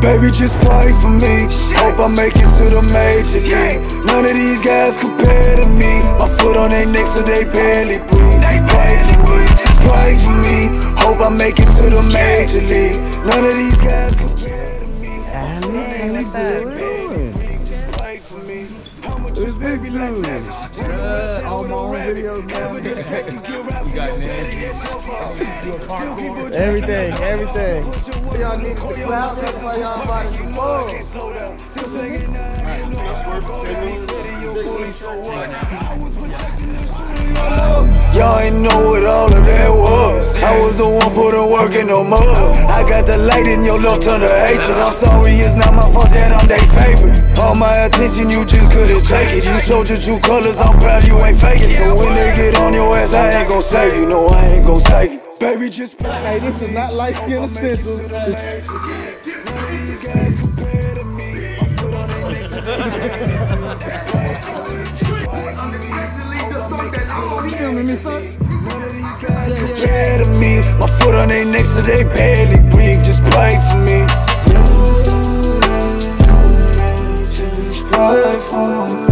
Baby, just pray for me. Hope I make it to the major league. None of these guys compare to me. My foot on their neck so they barely breathe. Pray for me, pray for me. Hope I make it to the major league. None of these guys compare this baby? Let's dude? dance. Uh, all my own videos, man. You got Nancy. Everything, everything. Y'all need to clap. That's why y'all about to do. Y'all ain't know what all of that was. I was the one putting work in the mud. I got the light in your left turn to hatred. I'm sorry, it's not my fault that I'm their favorite. My attention, you just couldn't take it. You showed your true colors, I'm proud you ain't faking. So when they get on your ass, I ain't gon' save you. No, I ain't gon' save you. Baby, just play. Hey, this is not light skin essentials. You filming me, son? Compare to me, my foot on their necks so they barely breathe. Just pray for me. Me.